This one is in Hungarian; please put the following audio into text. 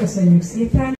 Köszönjük szépen!